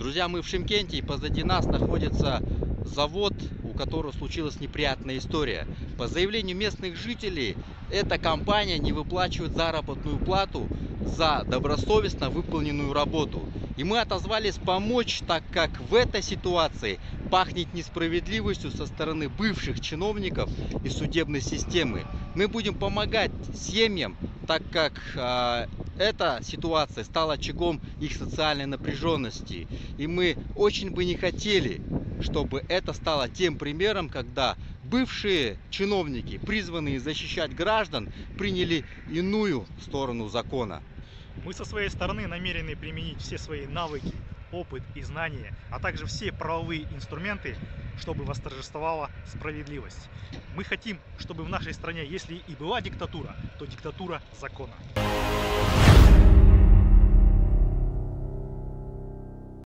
Друзья, мы в Шимкенте, и позади нас находится завод, у которого случилась неприятная история. По заявлению местных жителей, эта компания не выплачивает заработную плату за добросовестно выполненную работу. И мы отозвались помочь, так как в этой ситуации пахнет несправедливостью со стороны бывших чиновников и судебной системы. Мы будем помогать семьям, так как э, эта ситуация стала очагом их социальной напряженности. И мы очень бы не хотели, чтобы это стало тем примером, когда бывшие чиновники, призванные защищать граждан, приняли иную сторону закона. Мы со своей стороны намерены применить все свои навыки, опыт и знания, а также все правовые инструменты, чтобы восторжествовала справедливость. Мы хотим, чтобы в нашей стране, если и была диктатура, то диктатура закона.